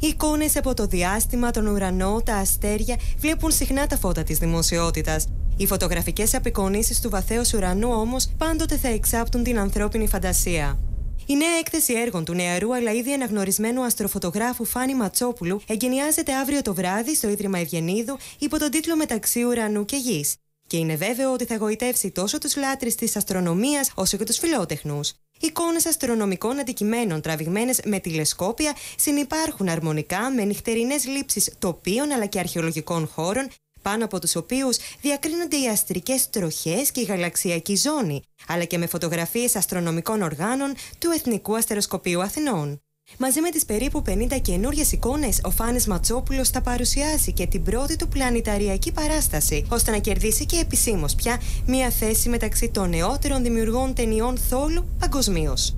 Εικόνες από το διάστημα, τον ουρανό, τα αστέρια βλέπουν συχνά τα φώτα της δημοσιότητας. Οι φωτογραφικές απεικονίσεις του βαθαίου ουρανού όμως πάντοτε θα εξάπτουν την ανθρώπινη φαντασία. Η νέα έκθεση έργων του νεαρού αλλά ήδη αναγνωρισμένου αστροφωτογράφου Φάνη Ματσόπουλου εγκαινιάζεται αύριο το βράδυ στο Ίδρυμα Ευγενίδου υπό τον τίτλο Μεταξύ ουρανού και γης. Και είναι βέβαιο ότι θα γοητεύσει τόσο τους λάτρε της αστρονομίας όσο και τους φιλότεχνους. Εικόνες αστρονομικών αντικειμένων τραβηγμένες με τηλεσκόπια συνυπάρχουν αρμονικά με νυχτερινές λήψεις τοπίων αλλά και αρχαιολογικών χώρων, πάνω από τους οποίους διακρίνονται οι αστρικές τροχές και η γαλαξιακή ζώνη, αλλά και με φωτογραφίες αστρονομικών οργάνων του Εθνικού Αστεροσκοπείου Αθηνών. Μαζί με τις περίπου 50 καινούριε εικόνες, ο Φάνης Ματσόπουλος θα παρουσιάσει και την πρώτη του πλανηταριακή παράσταση, ώστε να κερδίσει και επισήμως πια μία θέση μεταξύ των νεότερων δημιουργών ταινιών θόλου παγκοσμίως.